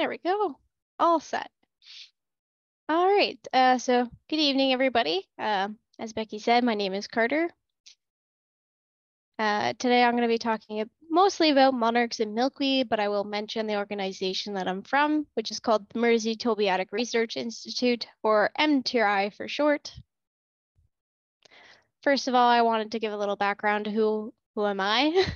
There we go. All set. All right. Uh, so good evening, everybody. Uh, as Becky said, my name is Carter. Uh, today I'm going to be talking mostly about monarchs and milkweed, but I will mention the organization that I'm from, which is called the Mersey Tobeatic Research Institute, or MTRI for short. First of all, I wanted to give a little background to who, who am I?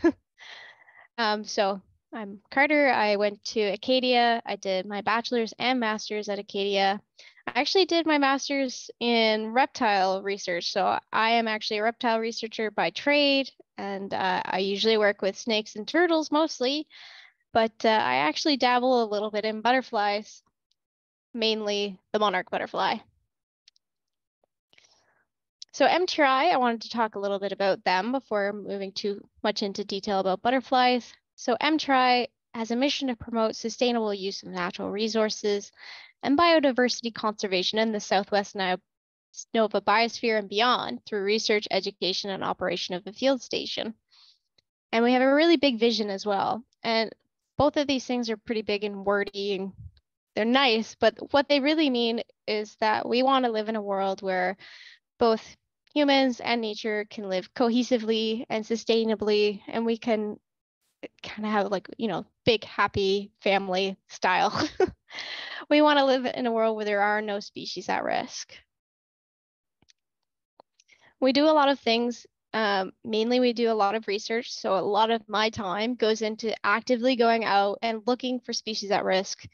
um, so I'm Carter. I went to Acadia. I did my bachelor's and master's at Acadia. I actually did my master's in reptile research. So I am actually a reptile researcher by trade, and uh, I usually work with snakes and turtles mostly, but uh, I actually dabble a little bit in butterflies, mainly the monarch butterfly. So MTRI, I wanted to talk a little bit about them before moving too much into detail about butterflies. So MTRI has a mission to promote sustainable use of natural resources and biodiversity conservation in the Southwest Nova biosphere and beyond through research, education, and operation of a field station. And we have a really big vision as well. And both of these things are pretty big and wordy and they're nice, but what they really mean is that we want to live in a world where both humans and nature can live cohesively and sustainably, and we can kind of have like, you know, big, happy family style. we want to live in a world where there are no species at risk. We do a lot of things. Um, mainly, we do a lot of research. So, a lot of my time goes into actively going out and looking for species at risk,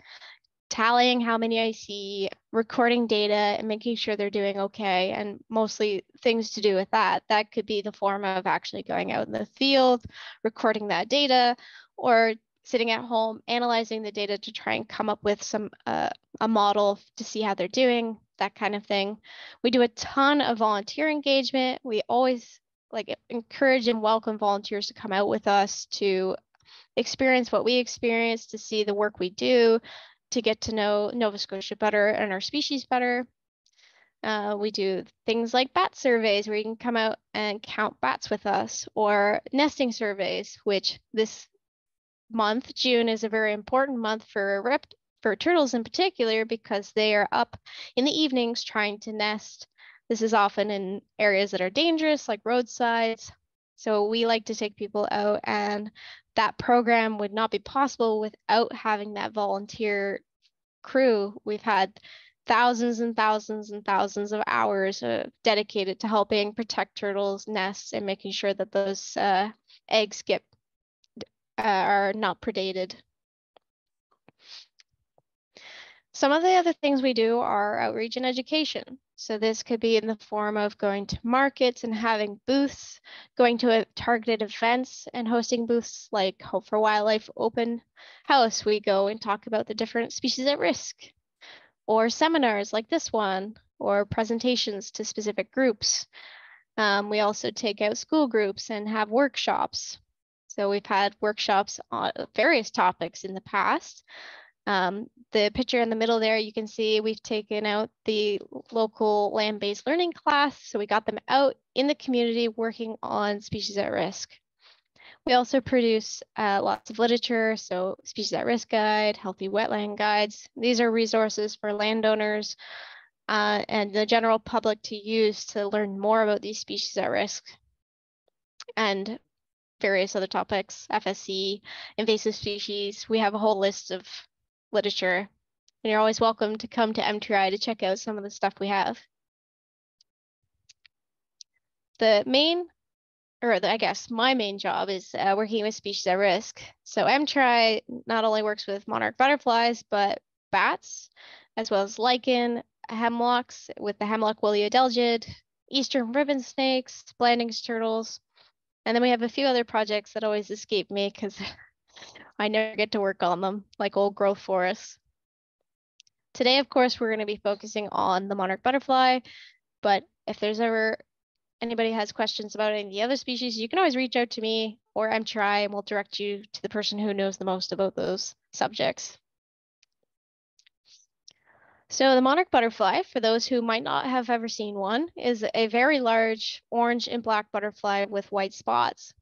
tallying how many I see, recording data, and making sure they're doing okay, and mostly things to do with that. That could be the form of actually going out in the field, recording that data, or sitting at home analyzing the data to try and come up with some uh, a model to see how they're doing that kind of thing we do a ton of volunteer engagement we always like encourage and welcome volunteers to come out with us to experience what we experience to see the work we do to get to know Nova Scotia better and our species better. Uh, we do things like bat surveys where you can come out and count bats with us, or nesting surveys, which this month, June, is a very important month for rep for turtles in particular because they are up in the evenings trying to nest. This is often in areas that are dangerous, like roadsides. So we like to take people out, and that program would not be possible without having that volunteer crew. We've had thousands and thousands and thousands of hours uh, dedicated to helping protect turtles' nests and making sure that those uh, eggs get uh, are not predated. Some of the other things we do are outreach and education. So this could be in the form of going to markets and having booths, going to targeted events and hosting booths like Hope for Wildlife Open House. We go and talk about the different species at risk or seminars like this one or presentations to specific groups. Um, we also take out school groups and have workshops. So we've had workshops on various topics in the past. Um, the picture in the middle there, you can see we've taken out the local land-based learning class. So we got them out in the community working on species at risk. We also produce uh, lots of literature, so Species at Risk Guide, Healthy Wetland Guides. These are resources for landowners uh, and the general public to use to learn more about these species at risk and various other topics, FSC, invasive species. We have a whole list of literature. And you're always welcome to come to MTRI to check out some of the stuff we have. The main, or the, I guess my main job is uh, working with species at risk. So MTRI not only works with monarch butterflies, but bats, as well as lichen, hemlocks with the hemlock woolly adelgid, eastern ribbon snakes, Blanding's turtles. And then we have a few other projects that always escape me because I never get to work on them, like old growth forests. Today, of course, we're going to be focusing on the monarch butterfly, but if there's ever anybody has questions about any of the other species, you can always reach out to me or I'm MTRI and we'll direct you to the person who knows the most about those subjects. So the monarch butterfly, for those who might not have ever seen one, is a very large orange and black butterfly with white spots.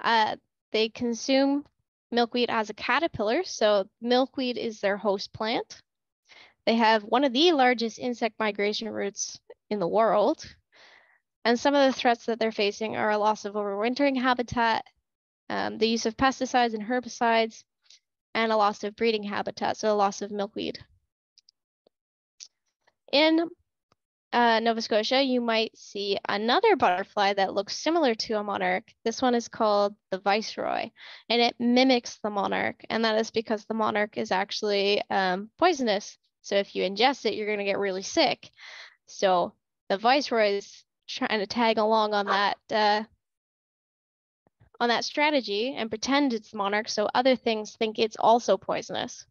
Uh, they consume milkweed as a caterpillar. So milkweed is their host plant. They have one of the largest insect migration routes in the world. And some of the threats that they're facing are a loss of overwintering habitat, um, the use of pesticides and herbicides, and a loss of breeding habitat, so a loss of milkweed. In uh, Nova Scotia, you might see another butterfly that looks similar to a monarch. This one is called the viceroy, and it mimics the monarch, and that is because the monarch is actually um, poisonous. So if you ingest it, you're going to get really sick. So the viceroy is trying to tag along on that uh, on that strategy and pretend it's the monarch, so other things think it's also poisonous,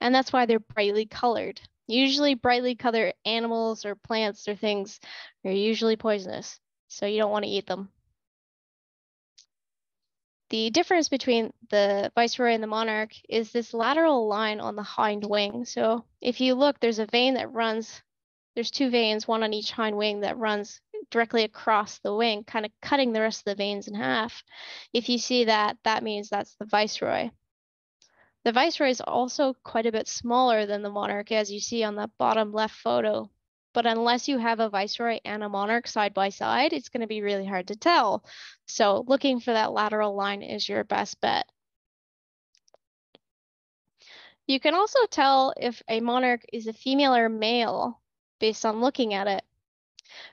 and that's why they're brightly colored. Usually brightly colored animals or plants or things are usually poisonous, so you don't want to eat them. The difference between the viceroy and the monarch is this lateral line on the hind wing. So if you look, there's a vein that runs, there's two veins, one on each hind wing that runs directly across the wing, kind of cutting the rest of the veins in half. If you see that, that means that's the viceroy. The Viceroy is also quite a bit smaller than the Monarch as you see on the bottom left photo. But unless you have a Viceroy and a Monarch side by side, it's going to be really hard to tell. So looking for that lateral line is your best bet. You can also tell if a monarch is a female or male based on looking at it.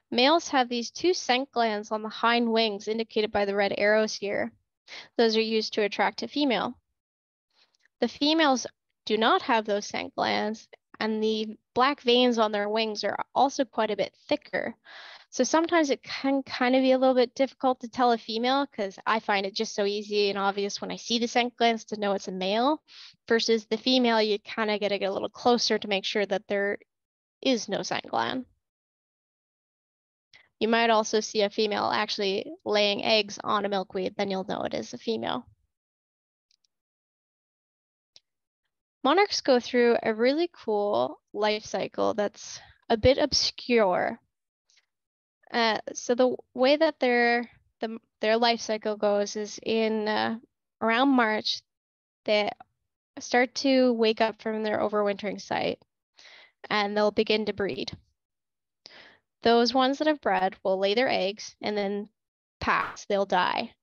Males have these two scent glands on the hind wings indicated by the red arrows here. Those are used to attract a female. The females do not have those scent glands, and the black veins on their wings are also quite a bit thicker. So sometimes it can kind of be a little bit difficult to tell a female because I find it just so easy and obvious when I see the scent glands to know it's a male versus the female, you kind of got to get a little closer to make sure that there is no scent gland. You might also see a female actually laying eggs on a milkweed, then you'll know it is a female. Monarchs go through a really cool life cycle that's a bit obscure. Uh, so the way that their the, their life cycle goes is in uh, around March, they start to wake up from their overwintering site and they'll begin to breed. Those ones that have bred will lay their eggs and then pass, they'll die.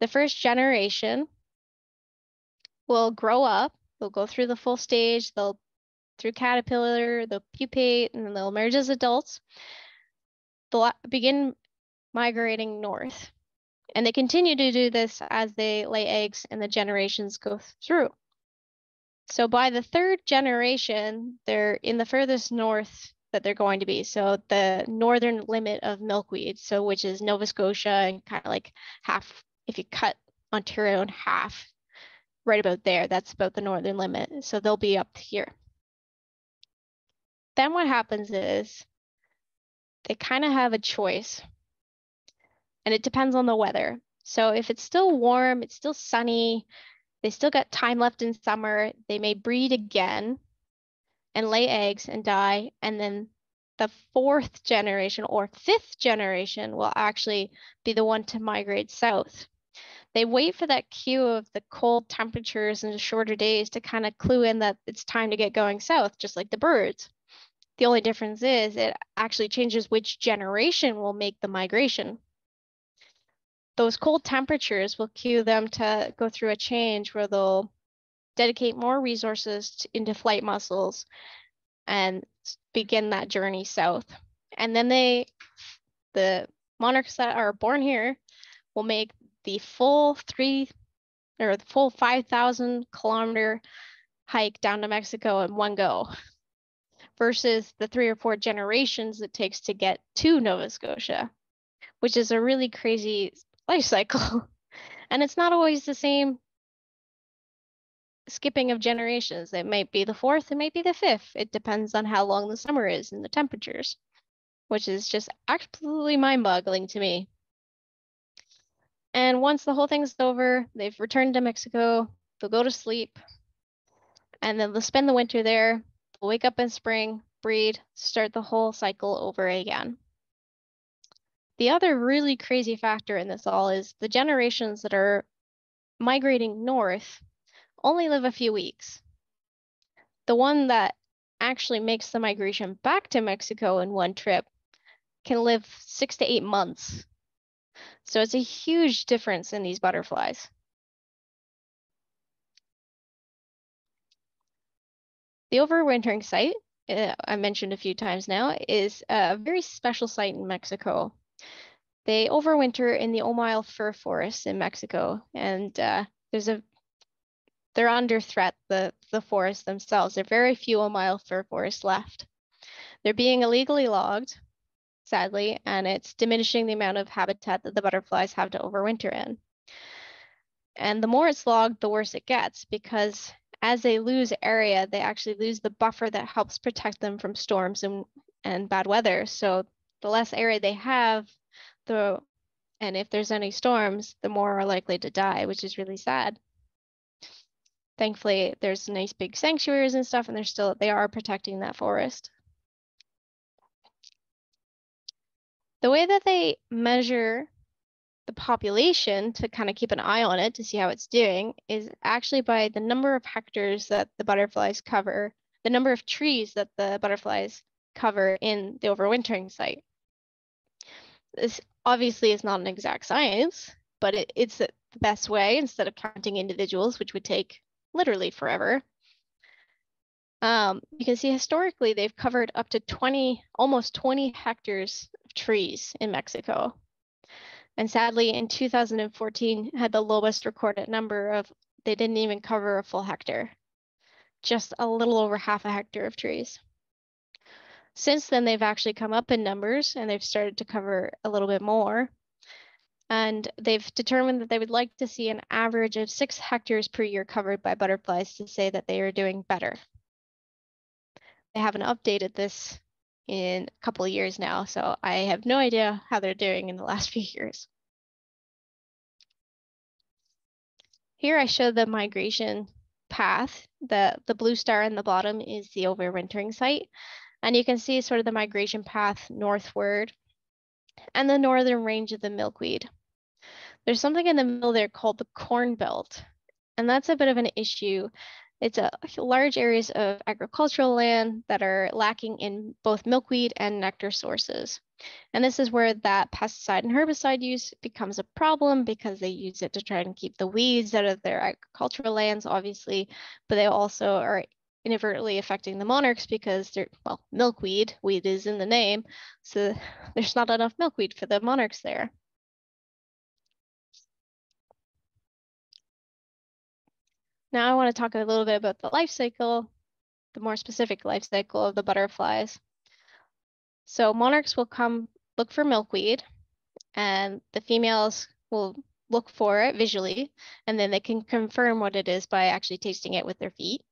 The first generation will grow up They'll go through the full stage, they'll through caterpillar, they'll pupate, and then they'll emerge as adults. They'll begin migrating north. And they continue to do this as they lay eggs and the generations go through. So by the third generation, they're in the furthest north that they're going to be. So the northern limit of milkweed, so which is Nova Scotia and kind of like half, if you cut Ontario in half, right about there. That's about the northern limit. So they'll be up here. Then what happens is they kind of have a choice. And it depends on the weather. So if it's still warm, it's still sunny, they still got time left in summer, they may breed again and lay eggs and die. And then the fourth generation or fifth generation will actually be the one to migrate south. They wait for that cue of the cold temperatures and the shorter days to kind of clue in that it's time to get going south, just like the birds. The only difference is it actually changes which generation will make the migration. Those cold temperatures will cue them to go through a change where they'll dedicate more resources to, into flight muscles and begin that journey south. And then they, the monarchs that are born here, will make the full three or the full 5,000 kilometer hike down to Mexico in one go versus the three or four generations it takes to get to Nova Scotia, which is a really crazy life cycle. and it's not always the same skipping of generations. It might be the fourth, it might be the fifth. It depends on how long the summer is and the temperatures, which is just absolutely mind boggling to me. And once the whole thing's over, they've returned to Mexico, they'll go to sleep, and then they'll spend the winter there, they'll wake up in spring, breed, start the whole cycle over again. The other really crazy factor in this all is the generations that are migrating north only live a few weeks. The one that actually makes the migration back to Mexico in one trip can live six to eight months. So it's a huge difference in these butterflies. The overwintering site, uh, I mentioned a few times now, is a very special site in Mexico. They overwinter in the oyamel fir forest in Mexico, and uh, there's a they're under threat, the, the forests themselves. There are very few oyamel fir forests left. They're being illegally logged, sadly, and it's diminishing the amount of habitat that the butterflies have to overwinter in. And the more it's logged, the worse it gets because as they lose area, they actually lose the buffer that helps protect them from storms and, and bad weather. So the less area they have, the and if there's any storms, the more are likely to die, which is really sad. Thankfully, there's nice big sanctuaries and stuff, and they're still they are protecting that forest. The way that they measure the population to kind of keep an eye on it to see how it's doing is actually by the number of hectares that the butterflies cover, the number of trees that the butterflies cover in the overwintering site. This obviously is not an exact science, but it, it's the best way instead of counting individuals, which would take literally forever. Um, you can see historically they've covered up to 20, almost 20 hectares trees in Mexico. And sadly in 2014 had the lowest recorded number of they didn't even cover a full hectare. Just a little over half a hectare of trees. Since then they've actually come up in numbers and they've started to cover a little bit more. And they've determined that they would like to see an average of six hectares per year covered by butterflies to say that they are doing better. They haven't updated this in a couple of years now, so I have no idea how they're doing in the last few years. Here I show the migration path. The, the blue star in the bottom is the overwintering site. And you can see sort of the migration path northward and the northern range of the milkweed. There's something in the middle there called the corn belt. And that's a bit of an issue it's a large areas of agricultural land that are lacking in both milkweed and nectar sources. And this is where that pesticide and herbicide use becomes a problem because they use it to try and keep the weeds out of their agricultural lands, obviously, but they also are inadvertently affecting the monarchs because they're, well, milkweed, weed is in the name, so there's not enough milkweed for the monarchs there. Now I want to talk a little bit about the life cycle, the more specific life cycle of the butterflies. So monarchs will come look for milkweed and the females will look for it visually and then they can confirm what it is by actually tasting it with their feet.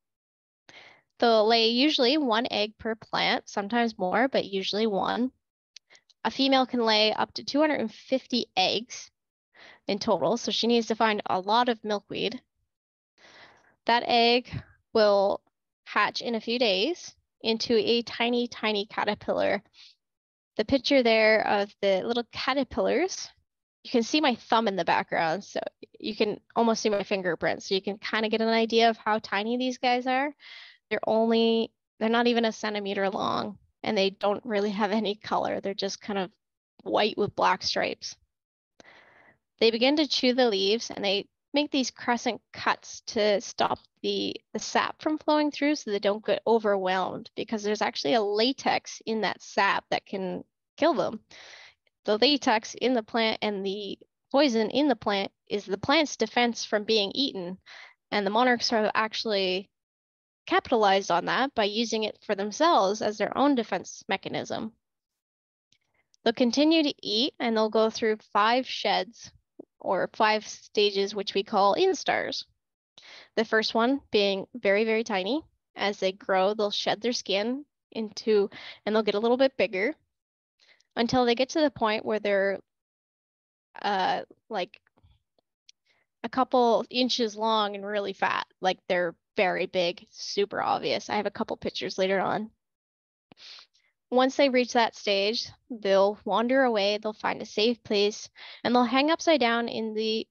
They'll lay usually one egg per plant, sometimes more, but usually one. A female can lay up to 250 eggs in total, so she needs to find a lot of milkweed that egg will hatch in a few days into a tiny, tiny caterpillar. The picture there of the little caterpillars, you can see my thumb in the background. So you can almost see my fingerprints. So you can kind of get an idea of how tiny these guys are. They're only, they're not even a centimeter long and they don't really have any color. They're just kind of white with black stripes. They begin to chew the leaves and they make these crescent cuts to stop the, the sap from flowing through so they don't get overwhelmed because there's actually a latex in that sap that can kill them. The latex in the plant and the poison in the plant is the plant's defense from being eaten. And the monarchs are actually capitalized on that by using it for themselves as their own defense mechanism. They'll continue to eat and they'll go through five sheds or five stages, which we call instars. The first one being very, very tiny. As they grow, they'll shed their skin into, and they'll get a little bit bigger until they get to the point where they're uh, like a couple inches long and really fat. Like they're very big, super obvious. I have a couple pictures later on. Once they reach that stage, they'll wander away, they'll find a safe place, and they'll hang upside down in the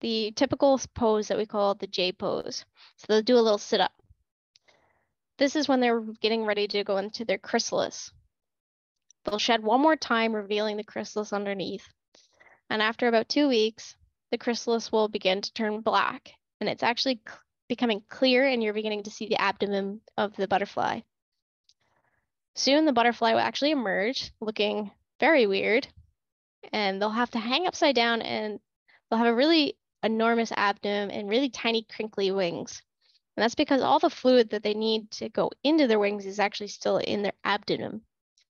the typical pose that we call the J pose. So they'll do a little sit up. This is when they're getting ready to go into their chrysalis. They'll shed one more time, revealing the chrysalis underneath. And after about two weeks, the chrysalis will begin to turn black and it's actually becoming clear and you're beginning to see the abdomen of the butterfly. Soon the butterfly will actually emerge looking very weird and they'll have to hang upside down and they'll have a really enormous abdomen and really tiny crinkly wings. And that's because all the fluid that they need to go into their wings is actually still in their abdomen.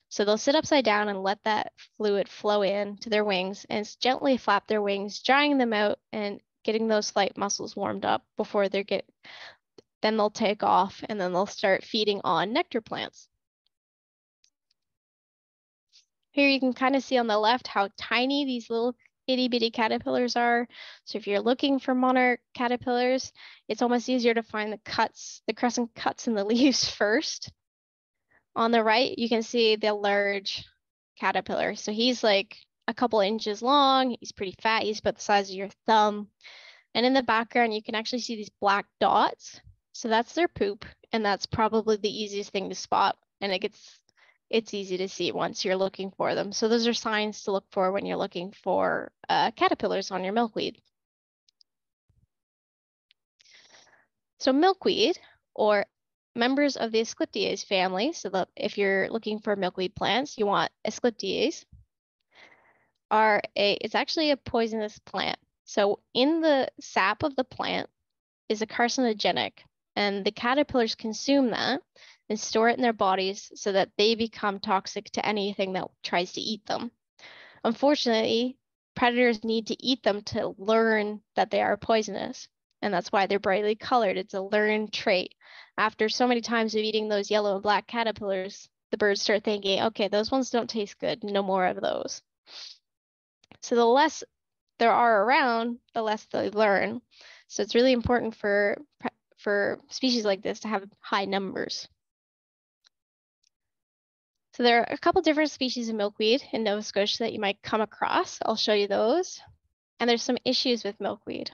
So they'll sit upside down and let that fluid flow in to their wings and gently flap their wings, drying them out and getting those flight muscles warmed up before they get, then they'll take off and then they'll start feeding on nectar plants. Here you can kind of see on the left how tiny these little itty bitty caterpillars are. So if you're looking for monarch caterpillars, it's almost easier to find the cuts, the crescent cuts in the leaves first. On the right, you can see the large caterpillar. So he's like a couple inches long. He's pretty fat. He's about the size of your thumb. And in the background, you can actually see these black dots. So that's their poop. And that's probably the easiest thing to spot. And it gets, it's easy to see once you're looking for them. So those are signs to look for when you're looking for uh, caterpillars on your milkweed. So milkweed, or members of the Asclepiades family, so if you're looking for milkweed plants, you want Asclepiades, are a, it's actually a poisonous plant. So in the sap of the plant is a carcinogenic and the caterpillars consume that and store it in their bodies so that they become toxic to anything that tries to eat them. Unfortunately, predators need to eat them to learn that they are poisonous. And that's why they're brightly colored. It's a learned trait. After so many times of eating those yellow and black caterpillars, the birds start thinking, okay, those ones don't taste good. No more of those. So the less there are around, the less they learn. So it's really important for for species like this to have high numbers. So there are a couple different species of milkweed in Nova Scotia that you might come across. I'll show you those. And there's some issues with milkweed.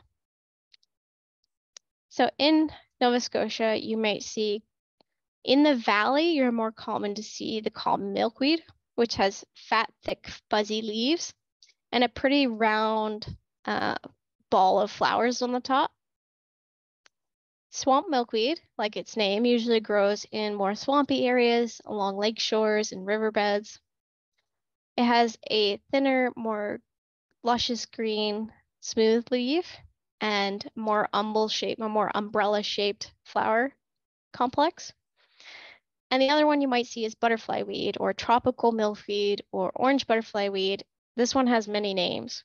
So in Nova Scotia, you might see in the valley, you're more common to see the common milkweed, which has fat, thick, fuzzy leaves and a pretty round uh, ball of flowers on the top. Swamp milkweed, like its name, usually grows in more swampy areas along lake shores and riverbeds. It has a thinner, more luscious green, smooth leaf and more umbel shape, a more umbrella shaped flower complex. And the other one you might see is butterfly weed or tropical milkweed or orange butterfly weed. This one has many names.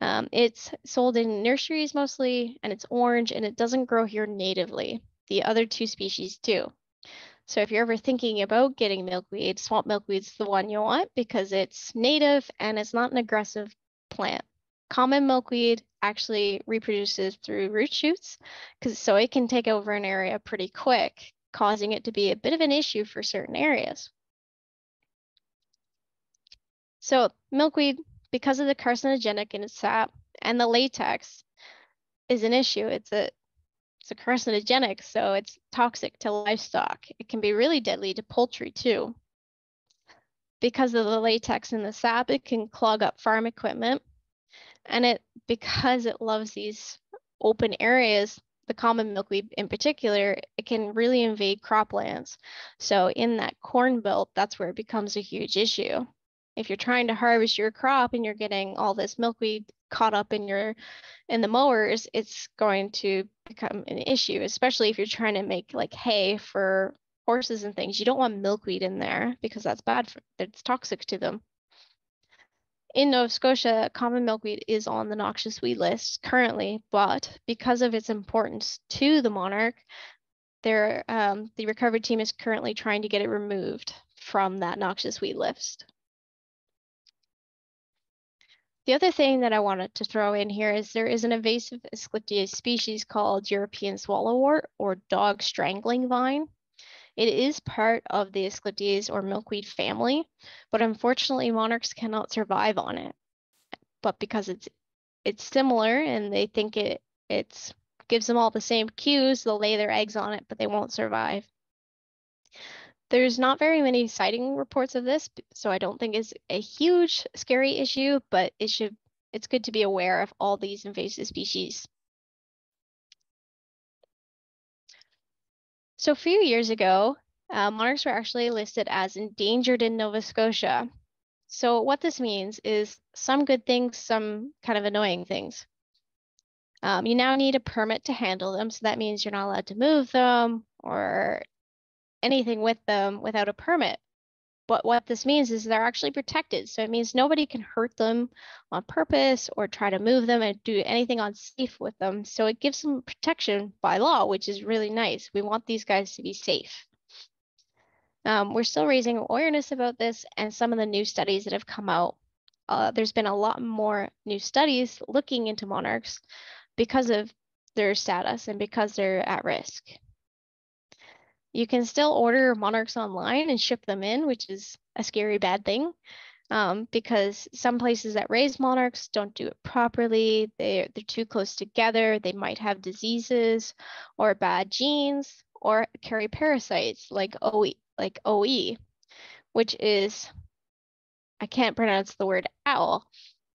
Um, it's sold in nurseries mostly, and it's orange, and it doesn't grow here natively. The other two species do. So if you're ever thinking about getting milkweed, swamp milkweed's the one you want because it's native and it's not an aggressive plant. Common milkweed actually reproduces through root shoots, because so it can take over an area pretty quick, causing it to be a bit of an issue for certain areas. So milkweed, because of the carcinogenic in its sap and the latex, is an issue. It's a it's a carcinogenic, so it's toxic to livestock. It can be really deadly to poultry too. Because of the latex in the sap, it can clog up farm equipment and it, because it loves these open areas, the common milkweed in particular, it can really invade croplands. So in that corn belt, that's where it becomes a huge issue. If you're trying to harvest your crop and you're getting all this milkweed caught up in your in the mowers, it's going to become an issue, especially if you're trying to make like hay for horses and things. You don't want milkweed in there because that's bad for it's toxic to them in Nova Scotia, common milkweed is on the noxious weed list currently, but because of its importance to the monarch, there, um, the recovery team is currently trying to get it removed from that noxious weed list. The other thing that I wanted to throw in here is there is an invasive Asclepias species called European swallowwort or dog strangling vine. It is part of the Asclepias or milkweed family, but unfortunately monarchs cannot survive on it. But because it's it's similar and they think it it's gives them all the same cues, they'll lay their eggs on it, but they won't survive. There's not very many sighting reports of this, so I don't think it's a huge scary issue, but it should it's good to be aware of all these invasive species. So a few years ago, uh, monarchs were actually listed as endangered in Nova Scotia. So what this means is some good things, some kind of annoying things. Um, you now need a permit to handle them. So that means you're not allowed to move them or anything with them without a permit. But what this means is they're actually protected. So it means nobody can hurt them on purpose or try to move them and do anything unsafe with them. So it gives them protection by law, which is really nice. We want these guys to be safe. Um, we're still raising awareness about this and some of the new studies that have come out. Uh, there's been a lot more new studies looking into monarchs because of their status and because they're at risk. You can still order monarchs online and ship them in, which is a scary bad thing um, because some places that raise monarchs don't do it properly. They're, they're too close together. They might have diseases or bad genes or carry parasites like OE, like OE, which is, I can't pronounce the word owl,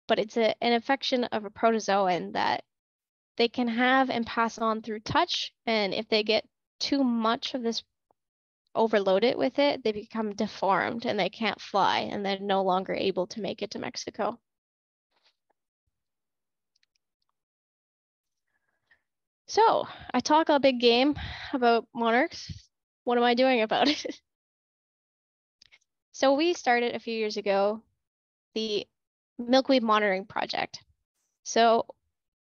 but it's a, an infection of a protozoan that they can have and pass on through touch. And if they get too much of this overload it with it, they become deformed and they can't fly and they're no longer able to make it to Mexico. So I talk a big game about monarchs. What am I doing about it? so we started a few years ago the milkweed monitoring project. So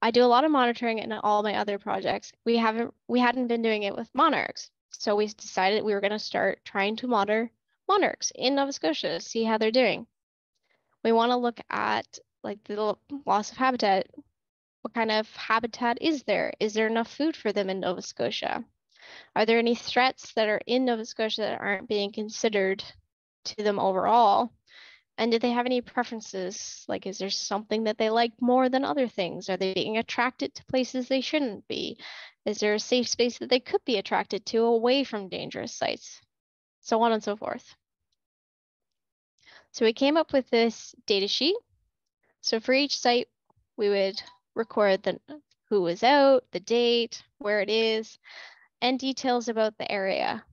I do a lot of monitoring in all my other projects. We haven't we hadn't been doing it with monarchs. So we decided we were going to start trying to monitor monarchs in Nova Scotia, see how they're doing. We want to look at like the loss of habitat. What kind of habitat is there? Is there enough food for them in Nova Scotia? Are there any threats that are in Nova Scotia that aren't being considered to them overall? And do they have any preferences? Like, is there something that they like more than other things? Are they being attracted to places they shouldn't be? Is there a safe space that they could be attracted to away from dangerous sites? So on and so forth. So we came up with this data sheet. So for each site, we would record the who was out, the date, where it is, and details about the area.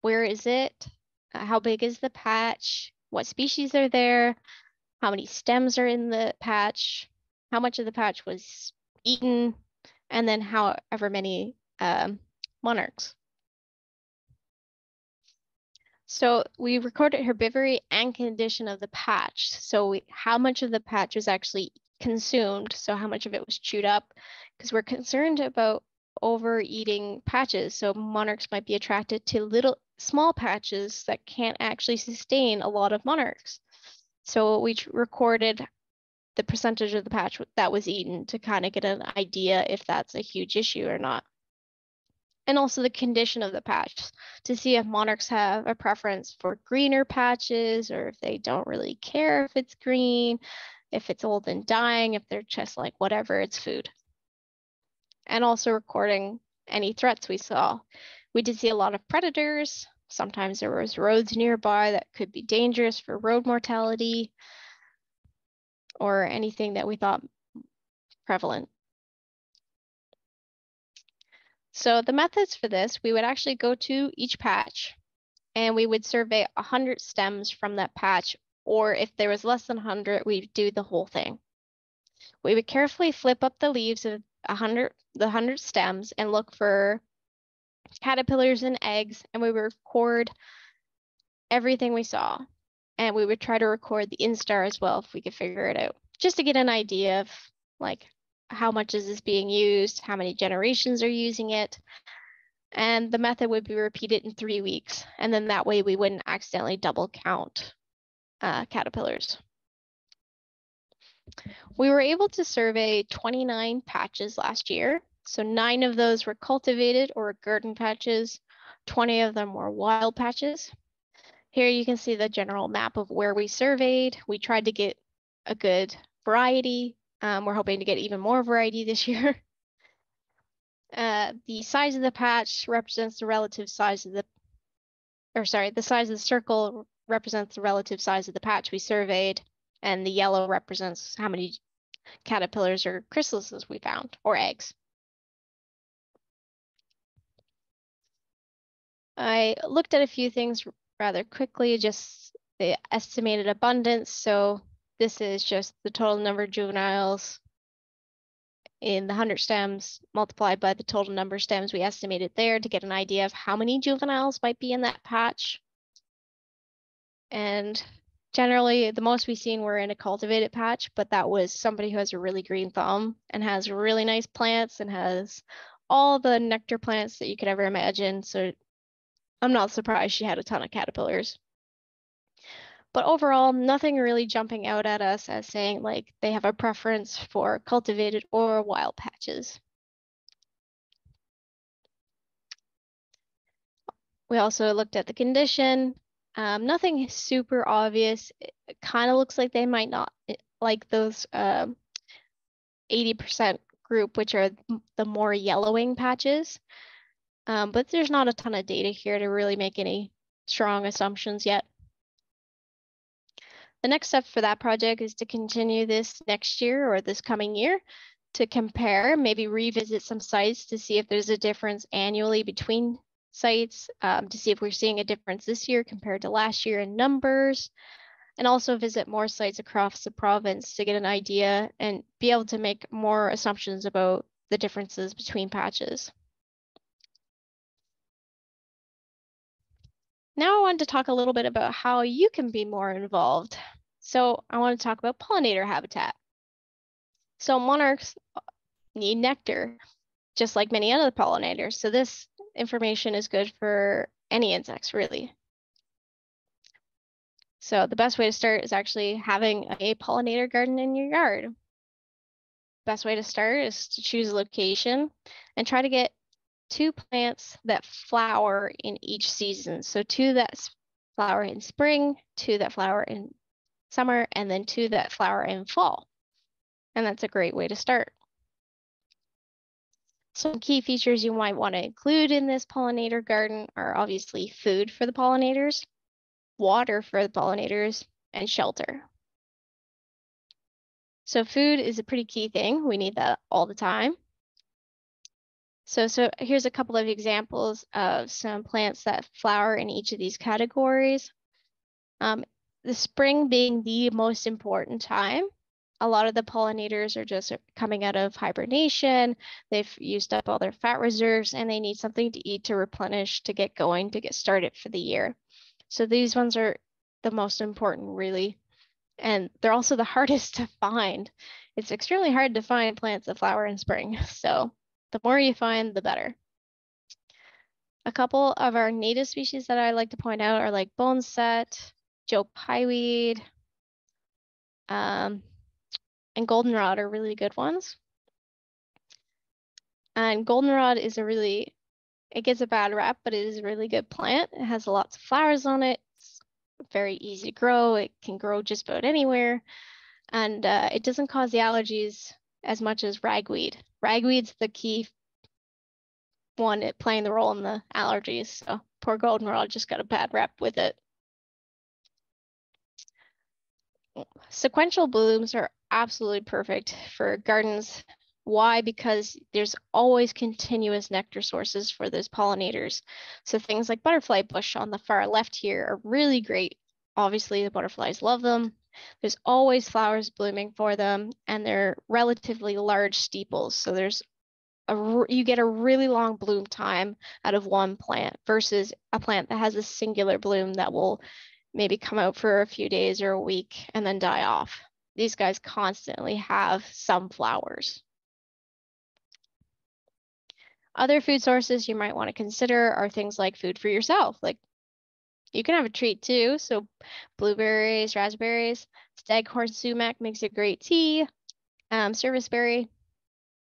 Where is it? How big is the patch? What species are there? How many stems are in the patch? How much of the patch was eaten? and then however many um, monarchs. So we recorded herbivory and condition of the patch. So we, how much of the patch was actually consumed, so how much of it was chewed up, because we're concerned about overeating patches. So monarchs might be attracted to little small patches that can't actually sustain a lot of monarchs. So we recorded the percentage of the patch that was eaten to kind of get an idea if that's a huge issue or not. And also the condition of the patch to see if monarchs have a preference for greener patches or if they don't really care if it's green, if it's old and dying, if they're just like whatever, it's food. And also recording any threats we saw. We did see a lot of predators. Sometimes there was roads nearby that could be dangerous for road mortality or anything that we thought prevalent. So the methods for this, we would actually go to each patch and we would survey 100 stems from that patch, or if there was less than 100, we'd do the whole thing. We would carefully flip up the leaves of 100, the 100 stems and look for caterpillars and eggs, and we would record everything we saw and we would try to record the instar as well if we could figure it out, just to get an idea of like how much is this being used, how many generations are using it. And the method would be repeated in three weeks. And then that way we wouldn't accidentally double count uh, caterpillars. We were able to survey 29 patches last year. So nine of those were cultivated or garden patches. 20 of them were wild patches. Here you can see the general map of where we surveyed. We tried to get a good variety Um, we're hoping to get even more variety this year. Uh, the size of the patch represents the relative size of the, or sorry, the size of the circle represents the relative size of the patch we surveyed, and the yellow represents how many caterpillars or chrysalises we found, or eggs. I looked at a few things rather quickly, just the estimated abundance. So this is just the total number of juveniles in the 100 stems multiplied by the total number of stems we estimated there to get an idea of how many juveniles might be in that patch. And generally, the most we've seen were in a cultivated patch, but that was somebody who has a really green thumb and has really nice plants and has all the nectar plants that you could ever imagine. So I'm not surprised she had a ton of caterpillars. But overall, nothing really jumping out at us as saying like they have a preference for cultivated or wild patches. We also looked at the condition. Um, nothing super obvious. It, kind of looks like they might not eh, like those 80% um, group, which are the more yellowing patches. Um, but there's not a ton of data here to really make any strong assumptions yet. The next step for that project is to continue this next year or this coming year to compare, maybe revisit some sites to see if there's a difference annually between sites, um, to see if we're seeing a difference this year compared to last year in numbers, and also visit more sites across the province to get an idea and be able to make more assumptions about the differences between patches. Now I wanted to talk a little bit about how you can be more involved. So I want to talk about pollinator habitat. So monarchs uh, need nectar, just like many other pollinators. So this information is good for any insects, really. So the best way to start is actually having a pollinator garden in your yard. Best way to start is to choose a location and try to get two plants that flower in each season. So two that flower in spring, two that flower in summer, and then two that flower in fall. And that's a great way to start. Some key features you might want to include in this pollinator garden are obviously food for the pollinators, water for the pollinators, and shelter. So food is a pretty key thing. We need that all the time. So, so here's a couple of examples of some plants that flower in each of these categories. Um, the spring being the most important time. A lot of the pollinators are just coming out of hibernation. They've used up all their fat reserves and they need something to eat to replenish, to get going, to get started for the year. So these ones are the most important, really. And they're also the hardest to find. It's extremely hard to find plants that flower in spring. So the more you find, the better. A couple of our native species that I like to point out are like boneset, Joe Pye weed, um, and goldenrod are really good ones. And goldenrod is a really, it gets a bad rap, but it is a really good plant. It has lots of flowers on it. It's very easy to grow. It can grow just about anywhere. And uh, it doesn't cause the allergies as much as ragweed. Ragweed's the key one at playing the role in the allergies. So poor goldenrod just got a bad rep with it. Sequential blooms are absolutely perfect for gardens. Why? Because there's always continuous nectar sources for those pollinators. So things like butterfly bush on the far left here are really great. Obviously, the butterflies love them. There's always flowers blooming for them, and they're relatively large steeples. So there's a you get a really long bloom time out of one plant versus a plant that has a singular bloom that will maybe come out for a few days or a week and then die off. These guys constantly have some flowers. Other food sources you might want to consider are things like food for yourself, like you can have a treat too. So blueberries, raspberries, staghorn sumac makes a great tea. Um, serviceberry,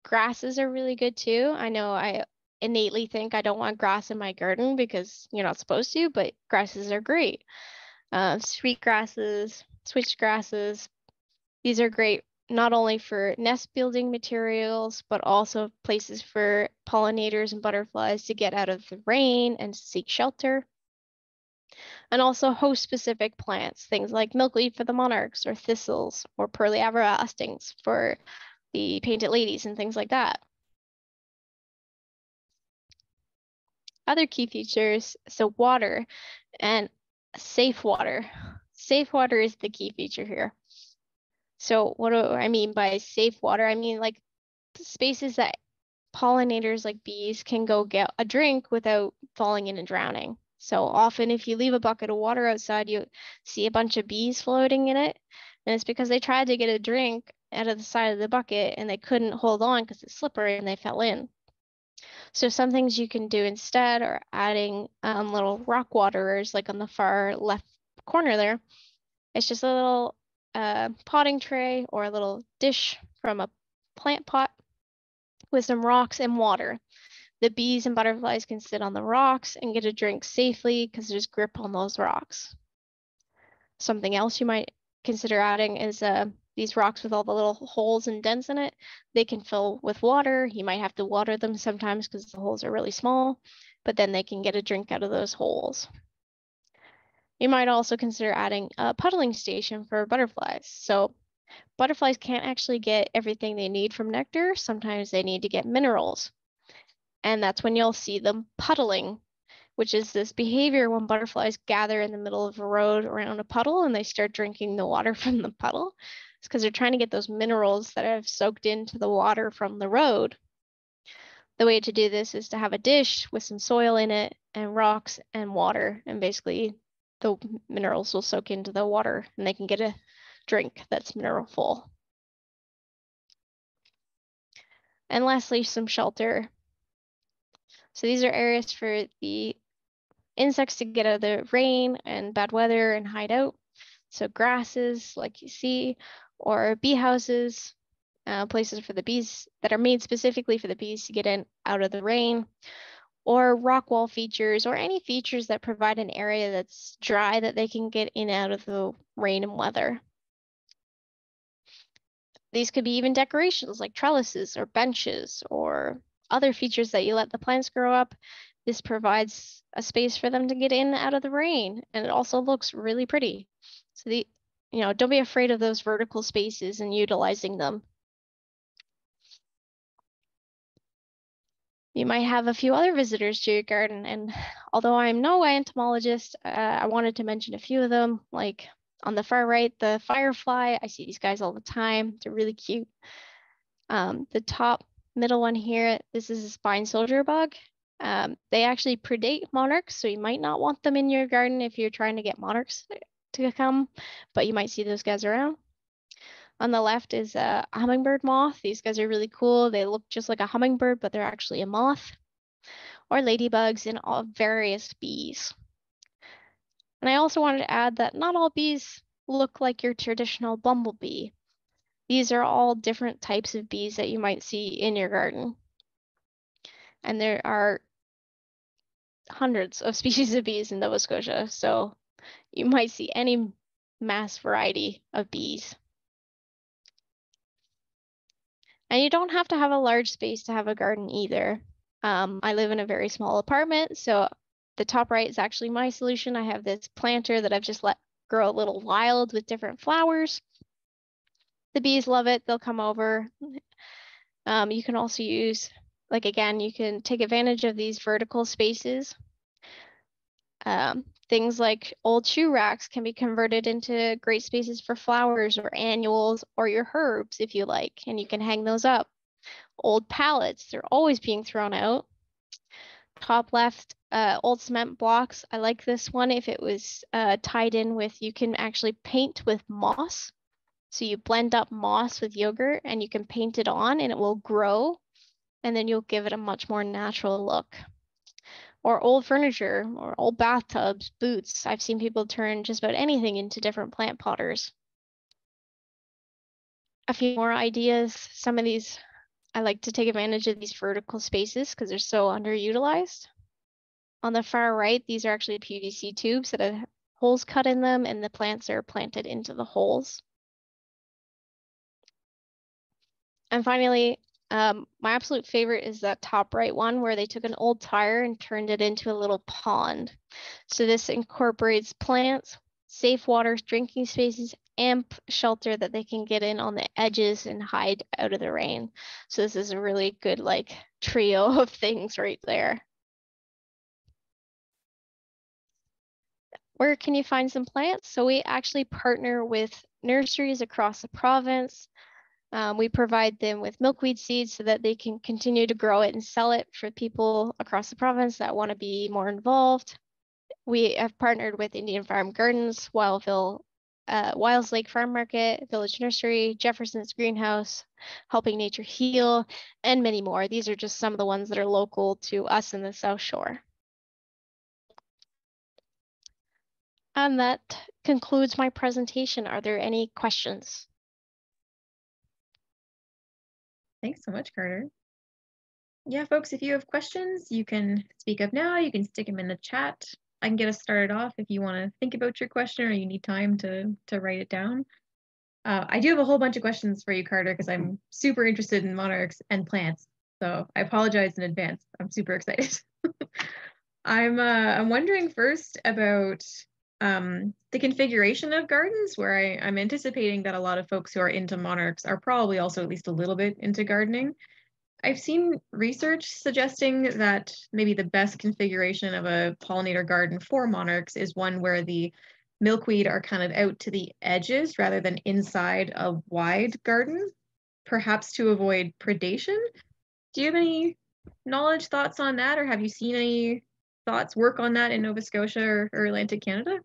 grasses are really good too. I know I innately think I don't want grass in my garden because you're not supposed to, but grasses are great. Uh, sweet grasses, switch grasses, these are great not only for nest building materials, but also places for pollinators and butterflies to get out of the rain and seek shelter. And also host specific plants, things like milkweed for the monarchs or thistles or pearly everlastings for the painted ladies and things like that. Other key features, so water and safe water. Safe water is the key feature here. So what do I mean by safe water? I mean like spaces that pollinators like bees can go get a drink without falling in and drowning. So often if you leave a bucket of water outside, you see a bunch of bees floating in it. And it's because they tried to get a drink out of the side of the bucket and they couldn't hold on because it's slippery and they fell in. So some things you can do instead are adding um, little rock waterers like on the far left corner there. It's just a little a potting tray or a little dish from a plant pot with some rocks and water. The bees and butterflies can sit on the rocks and get a drink safely because there's grip on those rocks. Something else you might consider adding is uh, these rocks with all the little holes and dents in it. They can fill with water. You might have to water them sometimes because the holes are really small, but then they can get a drink out of those holes. You might also consider adding a puddling station for butterflies. So butterflies can't actually get everything they need from nectar. Sometimes they need to get minerals. And that's when you'll see them puddling, which is this behavior when butterflies gather in the middle of a road around a puddle and they start drinking the water from the puddle. It's because they're trying to get those minerals that have soaked into the water from the road. The way to do this is to have a dish with some soil in it and rocks and water and basically the minerals will soak into the water and they can get a drink that's mineral full. And lastly, some shelter. So these are areas for the insects to get out of the rain and bad weather and hide out. So grasses, like you see, or bee houses, uh, places for the bees that are made specifically for the bees to get in out of the rain or rock wall features or any features that provide an area that's dry that they can get in out of the rain and weather. These could be even decorations like trellises or benches or other features that you let the plants grow up. This provides a space for them to get in out of the rain and it also looks really pretty. So the you know, don't be afraid of those vertical spaces and utilizing them. you might have a few other visitors to your garden. And although I'm no entomologist, uh, I wanted to mention a few of them, like on the far right, the firefly. I see these guys all the time. They're really cute. Um, the top middle one here, this is a spine soldier bug. Um, they actually predate monarchs, so you might not want them in your garden if you're trying to get monarchs to come, but you might see those guys around. On the left is a hummingbird moth. These guys are really cool. They look just like a hummingbird, but they're actually a moth. Or ladybugs and all various bees. And I also wanted to add that not all bees look like your traditional bumblebee. These are all different types of bees that you might see in your garden. And there are hundreds of species of bees in Nova Scotia, so you might see any mass variety of bees. And you don't have to have a large space to have a garden either. Um, I live in a very small apartment, so the top right is actually my solution. I have this planter that I've just let grow a little wild with different flowers. The bees love it. They'll come over. Um, you can also use, like again, you can take advantage of these vertical spaces. Um, Things like old shoe racks can be converted into great spaces for flowers or annuals or your herbs if you like, and you can hang those up. Old pallets, they're always being thrown out. Top left, uh, old cement blocks. I like this one if it was uh, tied in with, you can actually paint with moss. So you blend up moss with yogurt and you can paint it on and it will grow and then you'll give it a much more natural look or old furniture or old bathtubs, boots. I've seen people turn just about anything into different plant potters. A few more ideas. Some of these, I like to take advantage of these vertical spaces because they're so underutilized. On the far right, these are actually PVC tubes that have holes cut in them and the plants are planted into the holes. And finally, um, my absolute favorite is that top right one where they took an old tire and turned it into a little pond. So this incorporates plants, safe water, drinking spaces, and shelter that they can get in on the edges and hide out of the rain. So this is a really good like trio of things right there. Where can you find some plants? So we actually partner with nurseries across the province. Um, we provide them with milkweed seeds so that they can continue to grow it and sell it for people across the province that want to be more involved. We have partnered with Indian Farm Gardens, Wildville uh, Lake Farm Market, Village Nursery, Jefferson's Greenhouse, Helping Nature Heal, and many more. These are just some of the ones that are local to us in the South Shore. And that concludes my presentation. Are there any questions? Thanks so much, Carter. Yeah, folks, if you have questions, you can speak up now. You can stick them in the chat. I can get us started off if you want to think about your question or you need time to to write it down. Uh, I do have a whole bunch of questions for you, Carter, because I'm super interested in monarchs and plants. So I apologize in advance. I'm super excited. I'm uh, I'm wondering first about um, the configuration of gardens, where I, I'm anticipating that a lot of folks who are into monarchs are probably also at least a little bit into gardening. I've seen research suggesting that maybe the best configuration of a pollinator garden for monarchs is one where the milkweed are kind of out to the edges rather than inside a wide garden, perhaps to avoid predation. Do you have any knowledge, thoughts on that, or have you seen any thoughts work on that in Nova Scotia or, or Atlantic Canada?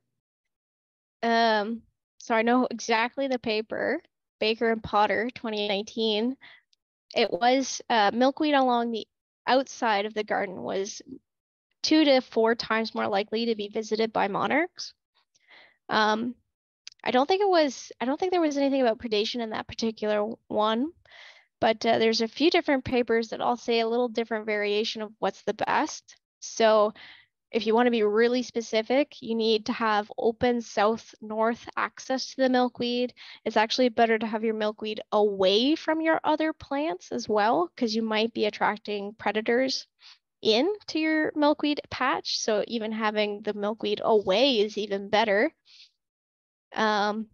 Um, so I know exactly the paper, Baker and Potter 2019 it was uh, milkweed along the outside of the garden was two to four times more likely to be visited by monarchs. Um, I don't think it was, I don't think there was anything about predation in that particular one, but uh, there's a few different papers that all say a little different variation of what's the best. So if you want to be really specific, you need to have open south-north access to the milkweed. It's actually better to have your milkweed away from your other plants as well, because you might be attracting predators into your milkweed patch. So even having the milkweed away is even better. Um,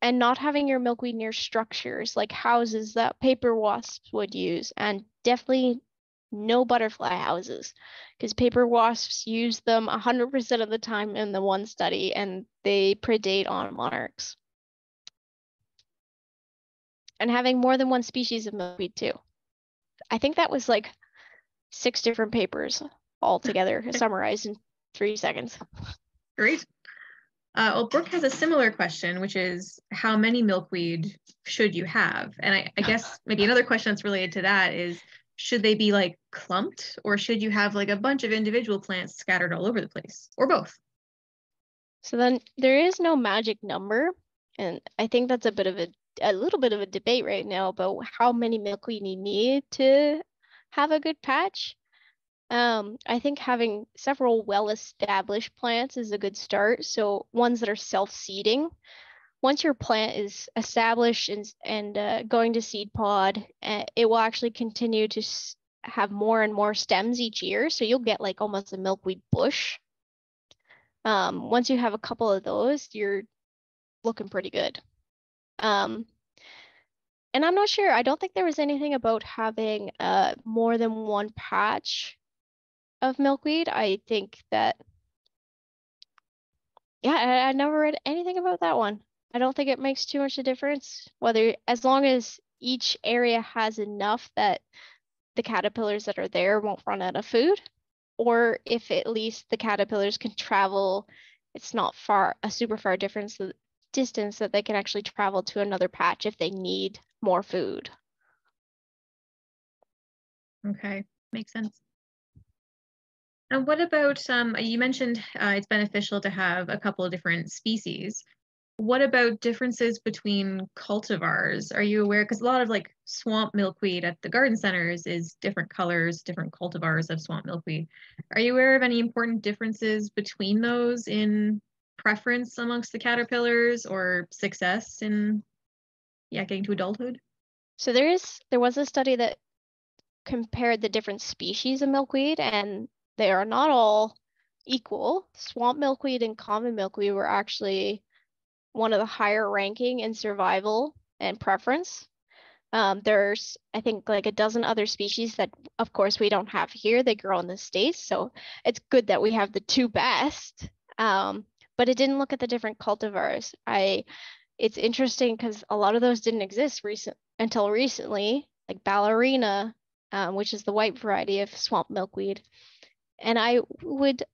and not having your milkweed near structures like houses that paper wasps would use, and definitely no butterfly houses because paper wasps use them 100% of the time in the one study and they predate on monarchs. And having more than one species of milkweed too. I think that was like six different papers all together summarized in three seconds. Great. Uh, well, Brooke has a similar question, which is how many milkweed should you have? And I, I guess maybe another question that's related to that is should they be like clumped or should you have like a bunch of individual plants scattered all over the place or both? So then there is no magic number. And I think that's a bit of a, a little bit of a debate right now about how many milkweed you need to have a good patch. Um, I think having several well-established plants is a good start. So ones that are self-seeding, once your plant is established and, and uh, going to seed pod, uh, it will actually continue to have more and more stems each year. So you'll get like almost a milkweed bush. Um, once you have a couple of those, you're looking pretty good. Um, and I'm not sure, I don't think there was anything about having uh, more than one patch of milkweed. I think that, yeah, I, I never read anything about that one. I don't think it makes too much of a difference whether as long as each area has enough that the caterpillars that are there won't run out of food or if at least the caterpillars can travel it's not far a super far difference distance that they can actually travel to another patch if they need more food. Okay makes sense. And what about um, you mentioned uh, it's beneficial to have a couple of different species what about differences between cultivars? Are you aware? Because a lot of like swamp milkweed at the garden centers is different colors, different cultivars of swamp milkweed. Are you aware of any important differences between those in preference amongst the caterpillars or success in yeah getting to adulthood? So there is there was a study that compared the different species of milkweed and they are not all equal. Swamp milkweed and common milkweed were actually one of the higher ranking in survival and preference. Um, there's, I think, like a dozen other species that, of course, we don't have here. They grow in the States. So it's good that we have the two best. Um, but it didn't look at the different cultivars. I, it's interesting because a lot of those didn't exist recent until recently, like ballerina, um, which is the white variety of swamp milkweed. And I would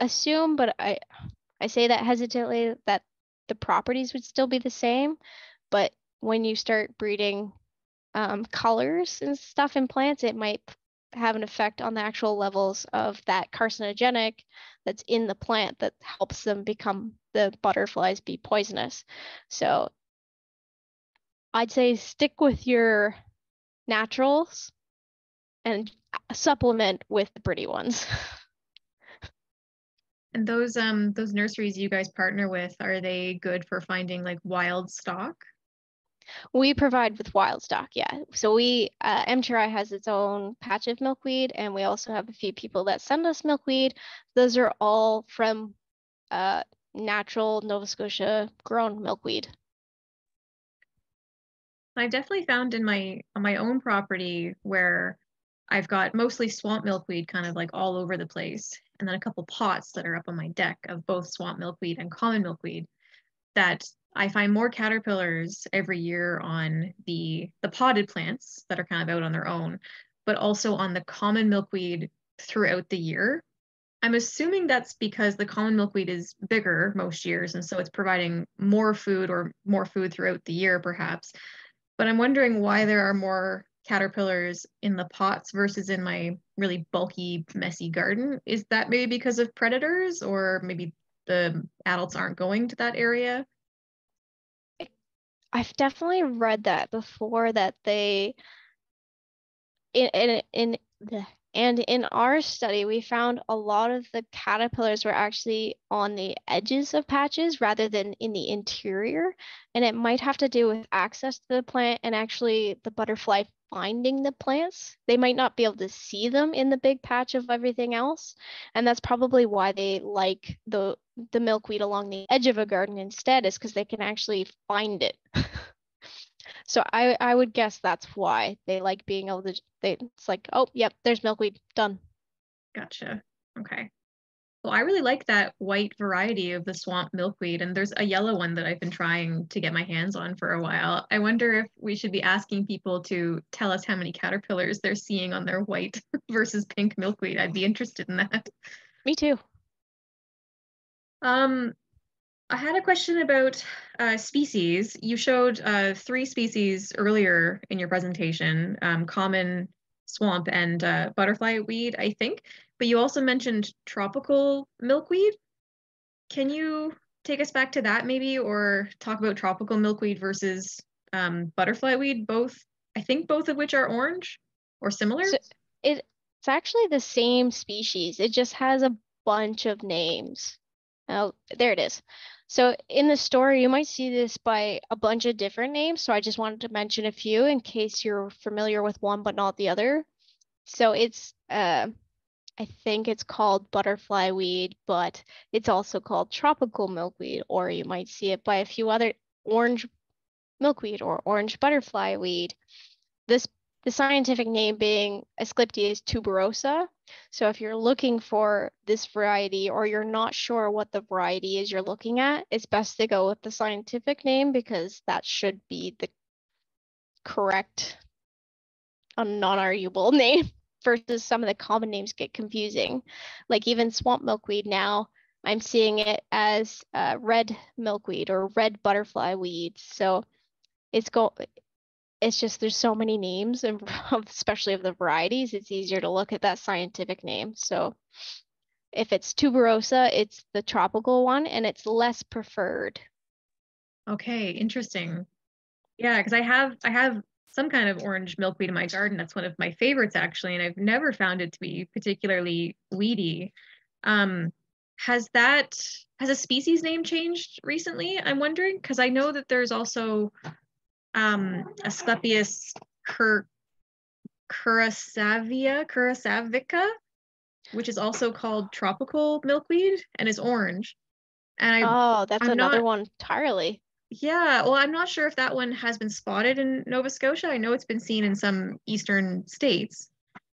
assume, but I, I say that hesitantly, that the properties would still be the same. But when you start breeding um, colors and stuff in plants, it might have an effect on the actual levels of that carcinogenic that's in the plant that helps them become the butterflies be poisonous. So I'd say stick with your naturals and supplement with the pretty ones. and those um those nurseries you guys partner with, are they good for finding like wild stock? We provide with wild stock, yeah. So we, uh, MTRI has its own patch of milkweed, and we also have a few people that send us milkweed. Those are all from uh, natural Nova Scotia grown milkweed. I've definitely found in my on my own property where I've got mostly swamp milkweed kind of like all over the place, and then a couple pots that are up on my deck of both swamp milkweed and common milkweed that I find more caterpillars every year on the the potted plants that are kind of out on their own, but also on the common milkweed throughout the year. I'm assuming that's because the common milkweed is bigger most years, and so it's providing more food or more food throughout the year, perhaps. But I'm wondering why there are more caterpillars in the pots versus in my really bulky, messy garden. Is that maybe because of predators, or maybe the adults aren't going to that area? I've definitely read that before that they in in in the and in our study, we found a lot of the caterpillars were actually on the edges of patches rather than in the interior. And it might have to do with access to the plant and actually the butterfly finding the plants. They might not be able to see them in the big patch of everything else. And that's probably why they like the the milkweed along the edge of a garden instead, is because they can actually find it. So I I would guess that's why they like being able to. They it's like oh yep, there's milkweed done. Gotcha. Okay. Well, I really like that white variety of the swamp milkweed, and there's a yellow one that I've been trying to get my hands on for a while. I wonder if we should be asking people to tell us how many caterpillars they're seeing on their white versus pink milkweed. I'd be interested in that. Me too. Um, I had a question about uh, species. You showed uh, three species earlier in your presentation, um, common swamp and uh, butterfly weed, I think, but you also mentioned tropical milkweed. Can you take us back to that maybe, or talk about tropical milkweed versus um, butterfly weed, both, I think both of which are orange or similar? So it, it's actually the same species. It just has a bunch of names. Oh, there it is. So in the story, you might see this by a bunch of different names. So I just wanted to mention a few in case you're familiar with one but not the other. So it's, uh, I think it's called butterfly weed, but it's also called tropical milkweed, or you might see it by a few other orange milkweed or orange butterfly weed. This the scientific name being Asclepias tuberosa. So if you're looking for this variety or you're not sure what the variety is you're looking at, it's best to go with the scientific name because that should be the correct, non-arguable name versus some of the common names get confusing. Like even swamp milkweed now, I'm seeing it as uh, red milkweed or red butterfly weed. So it's go it's just there's so many names and especially of the varieties it's easier to look at that scientific name. So if it's tuberosa it's the tropical one and it's less preferred. Okay interesting. Yeah because i have i have some kind of orange milkweed in my garden. That's one of my favorites actually and i've never found it to be particularly weedy. Um has that has a species name changed recently i'm wondering? Because i know that there's also um, Asclepias cur- curasavia, curassavica, which is also called tropical milkweed and is orange. And I, oh, that's I'm another not, one entirely. Yeah, well, I'm not sure if that one has been spotted in Nova Scotia. I know it's been seen in some eastern states,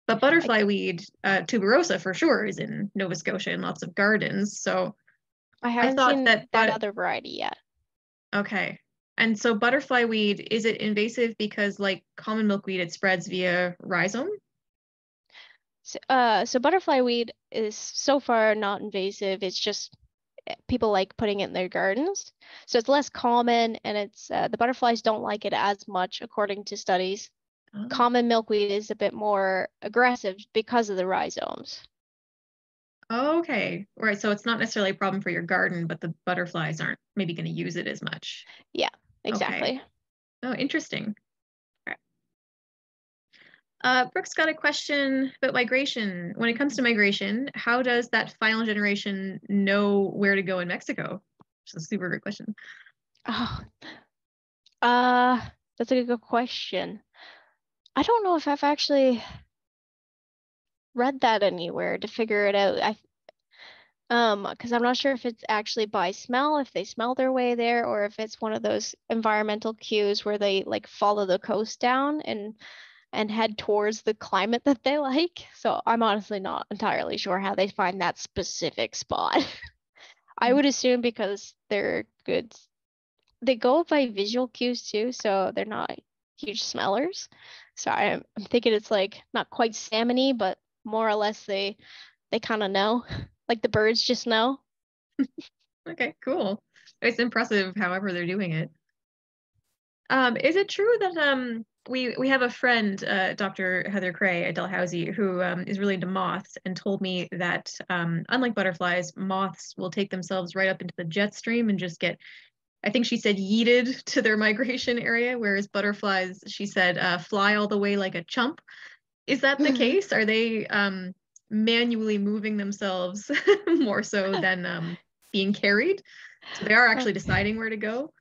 but butterfly weed, uh, tuberosa for sure, is in Nova Scotia in lots of gardens. So I haven't I seen that, that other variety yet. Okay, and so butterfly weed is it invasive because like common milkweed, it spreads via rhizome? So, uh, so butterfly weed is so far not invasive. It's just people like putting it in their gardens. So it's less common and it's uh, the butterflies don't like it as much according to studies. Oh. Common milkweed is a bit more aggressive because of the rhizomes. Okay. Right. So it's not necessarily a problem for your garden, but the butterflies aren't maybe going to use it as much. Yeah, exactly. Okay. Oh, interesting. Uh, Brooks got a question about migration. When it comes to migration, how does that final generation know where to go in Mexico? It's a super good question. Oh, uh, that's a good question. I don't know if I've actually read that anywhere to figure it out. I um because I'm not sure if it's actually by smell, if they smell their way there, or if it's one of those environmental cues where they like follow the coast down and and head towards the climate that they like. So I'm honestly not entirely sure how they find that specific spot. I hmm. would assume because they're good, they go by visual cues too, so they're not huge smellers. So I'm, I'm thinking it's like not quite salmony, but more or less they they kind of know, like the birds just know. okay, cool. It's impressive, however they're doing it. Um, is it true that um we we have a friend, uh, Dr. Heather Cray at Dalhousie, who um, is really into moths, and told me that um, unlike butterflies, moths will take themselves right up into the jet stream and just get, I think she said, yeeted to their migration area, whereas butterflies, she said, uh, fly all the way like a chump. Is that the case? Are they um, manually moving themselves more so than um, being carried? So they are actually deciding where to go.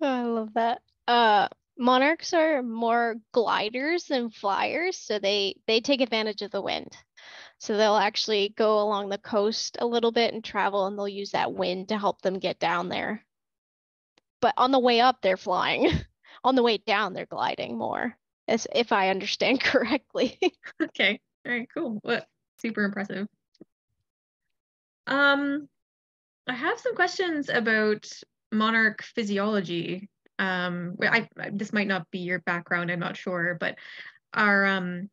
Oh, I love that. Uh, monarchs are more gliders than flyers so they they take advantage of the wind. So they'll actually go along the coast a little bit and travel and they'll use that wind to help them get down there. But on the way up they're flying. On the way down they're gliding more as if i understand correctly. Okay. All right cool. What super impressive. Um i have some questions about monarch physiology. Um I, this might not be your background i'm not sure but our um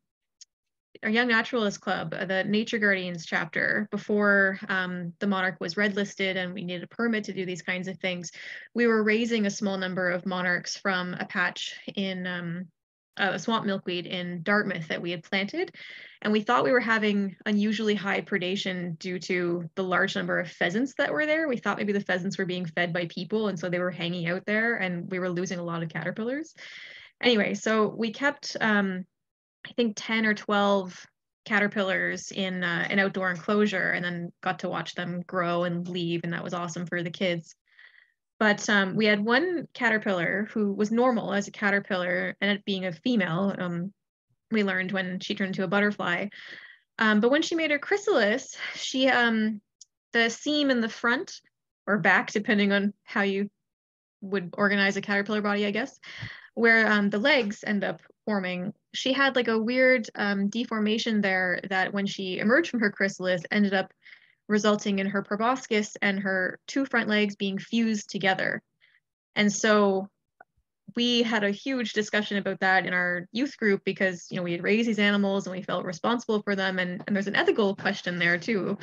our young naturalist club uh, the nature guardians chapter before um, the monarch was red listed and we needed a permit to do these kinds of things we were raising a small number of monarchs from a patch in um, a swamp milkweed in Dartmouth that we had planted. And we thought we were having unusually high predation due to the large number of pheasants that were there. We thought maybe the pheasants were being fed by people, and so they were hanging out there, and we were losing a lot of caterpillars. Anyway, so we kept, um, I think, 10 or 12 caterpillars in uh, an outdoor enclosure and then got to watch them grow and leave, and that was awesome for the kids. But um, we had one caterpillar who was normal as a caterpillar, and it being a female. Um, we learned when she turned into a butterfly. Um, but when she made her chrysalis, she um, the seam in the front or back, depending on how you would organize a caterpillar body, I guess, where um, the legs end up forming, she had like a weird um, deformation there that when she emerged from her chrysalis ended up resulting in her proboscis and her two front legs being fused together. And so we had a huge discussion about that in our youth group because you know we had raised these animals and we felt responsible for them and, and there's an ethical question there too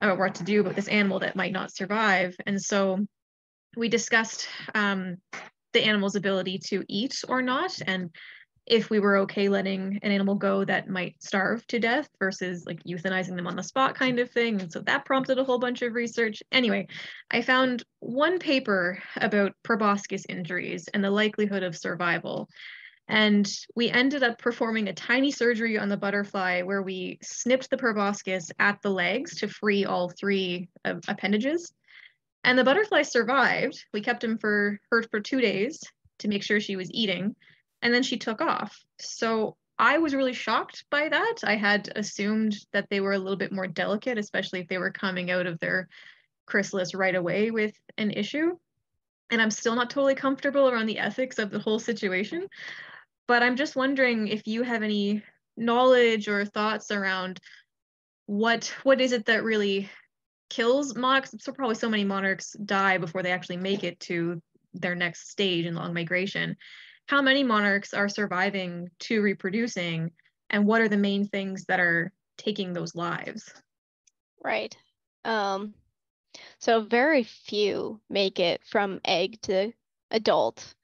about what to do about this animal that might not survive and so we discussed um, the animal's ability to eat or not and if we were okay letting an animal go that might starve to death versus like euthanizing them on the spot kind of thing. And so that prompted a whole bunch of research. Anyway, I found one paper about proboscis injuries and the likelihood of survival. And we ended up performing a tiny surgery on the butterfly where we snipped the proboscis at the legs to free all three uh, appendages. And the butterfly survived. We kept him for her for two days to make sure she was eating, and then she took off. So I was really shocked by that. I had assumed that they were a little bit more delicate, especially if they were coming out of their chrysalis right away with an issue. And I'm still not totally comfortable around the ethics of the whole situation. But I'm just wondering if you have any knowledge or thoughts around what what is it that really kills monarchs so probably so many monarchs die before they actually make it to their next stage in long migration how many monarchs are surviving to reproducing and what are the main things that are taking those lives? Right. Um so very few make it from egg to adult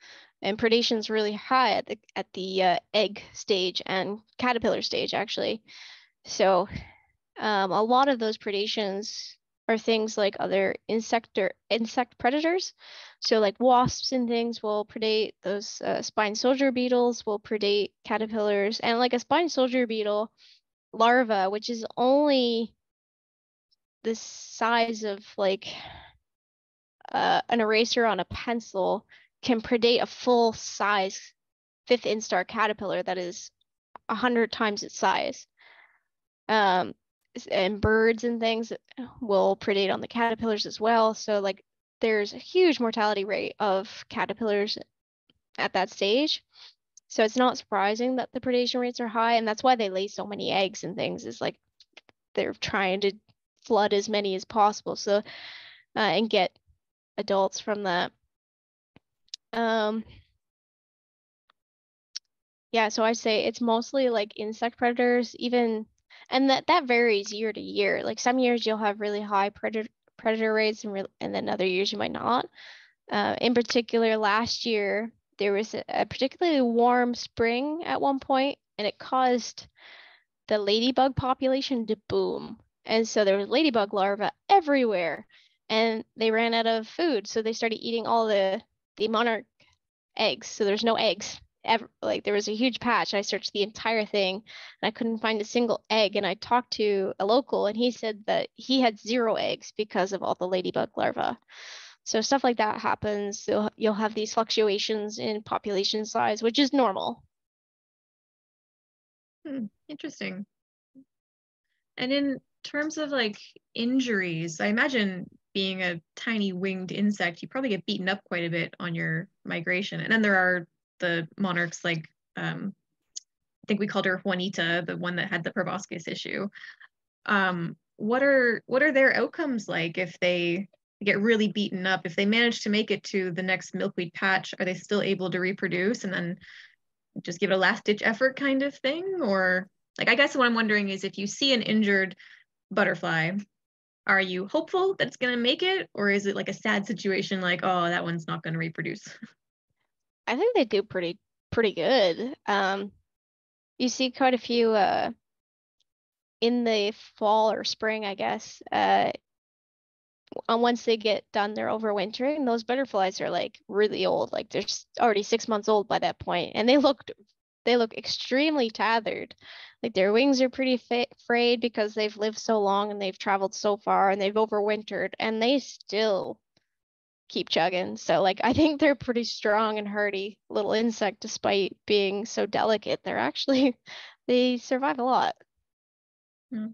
and predation is really high at the at the uh, egg stage and caterpillar stage actually. So um, a lot of those predations are things like other insect or insect predators so like wasps and things will predate those uh, spine soldier beetles will predate caterpillars and like a spine soldier beetle larva which is only the size of like uh, an eraser on a pencil can predate a full size fifth instar caterpillar that is a hundred times its size. Um, and birds and things will predate on the caterpillars as well. So like there's a huge mortality rate of caterpillars at that stage. So it's not surprising that the predation rates are high, and that's why they lay so many eggs and things. Is like they're trying to flood as many as possible, so uh, and get adults from that. Um, yeah, so I say it's mostly like insect predators, even, and that that varies year to year. Like some years you'll have really high predator predator rates, and re- and then other years you might not. Uh, in particular, last year there was a, a particularly warm spring at one point, and it caused the ladybug population to boom. And so there was ladybug larvae everywhere, and they ran out of food, so they started eating all the the monarch eggs. So there's no eggs ever. Like there was a huge patch. I searched the entire thing and I couldn't find a single egg. And I talked to a local and he said that he had zero eggs because of all the ladybug larvae. So stuff like that happens. You'll, you'll have these fluctuations in population size, which is normal. Hmm, interesting. And in terms of like injuries, I imagine being a tiny winged insect, you probably get beaten up quite a bit on your migration. And then there are the monarchs like um, I think we called her Juanita, the one that had the proboscis issue. Um, what are what are their outcomes like if they get really beaten up? If they manage to make it to the next milkweed patch, are they still able to reproduce and then just give it a last ditch effort kind of thing? Or like I guess what I'm wondering is if you see an injured butterfly are you hopeful that it's going to make it or is it like a sad situation like oh that one's not going to reproduce i think they do pretty pretty good um you see quite a few uh in the fall or spring i guess uh once they get done their overwintering those butterflies are like really old like they're already six months old by that point and they looked they look extremely tethered. Like their wings are pretty fa- frayed because they've lived so long and they've traveled so far and they've overwintered and they still keep chugging. So like I think they're pretty strong and hardy little insect despite being so delicate. They're actually they survive a lot. Hmm.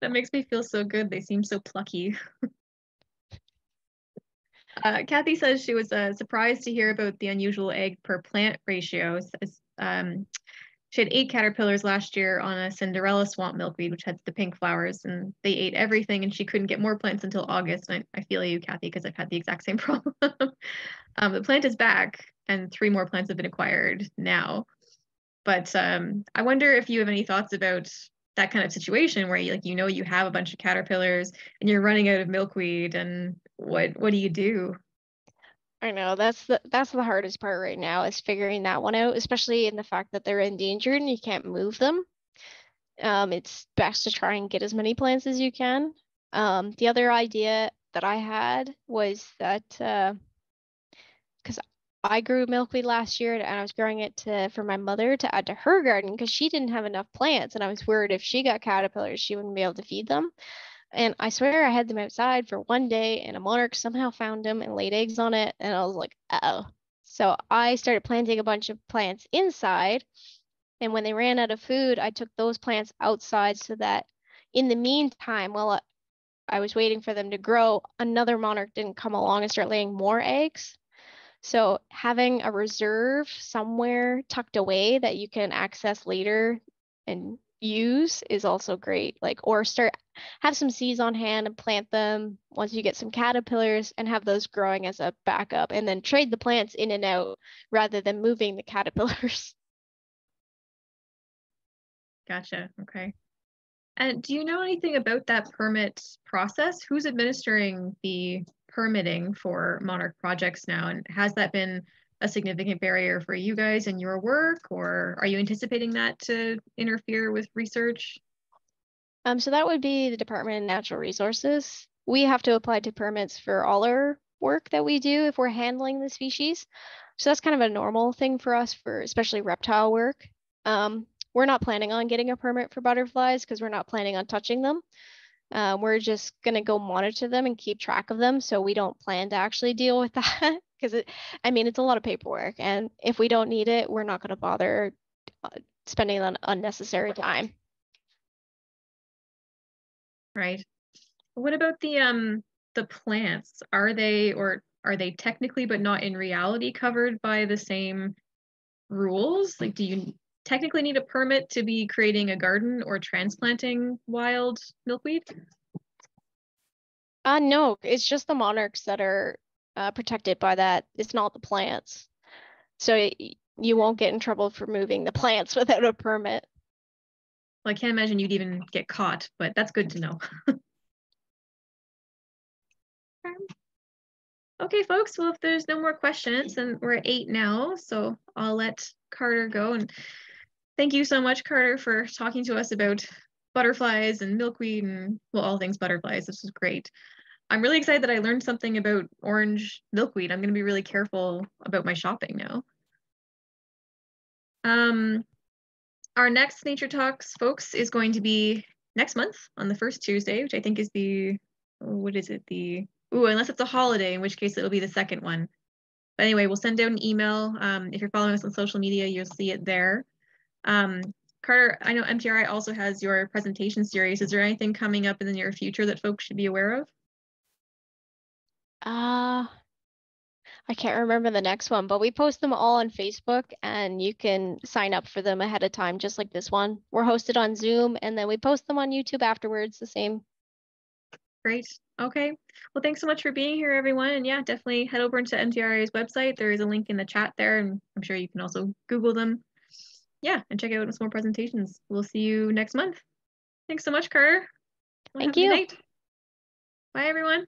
That makes me feel so good. They seem so plucky. Uh, Kathy says she was uh, surprised to hear about the unusual egg per plant ratios. Um, she had eight caterpillars last year on a Cinderella swamp milkweed, which had the pink flowers, and they ate everything, and she couldn't get more plants until August. And I, I feel you, Kathy, because I've had the exact same problem. um, the plant is back, and three more plants have been acquired now. But um, I wonder if you have any thoughts about that kind of situation where you like you know you have a bunch of caterpillars and you're running out of milkweed, and what what do you do? I know that's the that's the hardest part right now is figuring that one out, especially in the fact that they're endangered and you can't move them. Um, it's best to try and get as many plants as you can. Um, the other idea that I had was that because uh, I grew milkweed last year and I was growing it to for my mother to add to her garden because she didn't have enough plants and I was worried if she got caterpillars she wouldn't be able to feed them. And I swear I had them outside for one day, and a monarch somehow found them and laid eggs on it. And I was like, oh. So I started planting a bunch of plants inside. And when they ran out of food, I took those plants outside so that in the meantime, while I was waiting for them to grow, another monarch didn't come along and start laying more eggs. So having a reserve somewhere tucked away that you can access later and use is also great. Like, or start have some seeds on hand and plant them once you get some caterpillars and have those growing as a backup and then trade the plants in and out rather than moving the caterpillars. Gotcha. Okay. And do you know anything about that permit process? Who's administering the permitting for Monarch projects now? And has that been a significant barrier for you guys in your work, or are you anticipating that to interfere with research? Um, so that would be the Department of Natural Resources. We have to apply to permits for all our work that we do if we're handling the species. So that's kind of a normal thing for us for especially reptile work. Um, we're not planning on getting a permit for butterflies because we're not planning on touching them. Uh, we're just going to go monitor them and keep track of them. So we don't plan to actually deal with that because it, I mean, it's a lot of paperwork. And if we don't need it, we're not going to bother uh, spending on unnecessary time. Right. What about the um the plants? Are they or are they technically but not in reality covered by the same rules? Like do you technically need a permit to be creating a garden or transplanting wild milkweed? Uh, no, it's just the monarchs that are uh, protected by that. It's not the plants. So you won't get in trouble for moving the plants without a permit. Well, I can't imagine you'd even get caught, but that's good to know. okay, folks. Well, if there's no more questions, and we're at eight now, so I'll let Carter go and Thank you so much, Carter, for talking to us about butterflies and milkweed and well, all things butterflies. This was great. I'm really excited that I learned something about orange milkweed. I'm going to be really careful about my shopping now. Um, our next Nature Talks, folks, is going to be next month on the first Tuesday, which I think is the, what is it? The, ooh, unless it's a holiday, in which case it'll be the second one. But anyway, we'll send out an email. Um, if you're following us on social media, you'll see it there. Um, Carter, I know MTRI also has your presentation series. Is there anything coming up in the near future that folks should be aware of? Uh, I can't remember the next one, but we post them all on Facebook and you can sign up for them ahead of time, just like this one. We're hosted on Zoom and then we post them on YouTube afterwards, the same. Great. Okay. Well, thanks so much for being here, everyone. And yeah, definitely head over to MTRI's website. There is a link in the chat there, and I'm sure you can also Google them yeah, and check out some more presentations. We'll see you next month. Thanks so much, Carter. Thank you. Bye, everyone.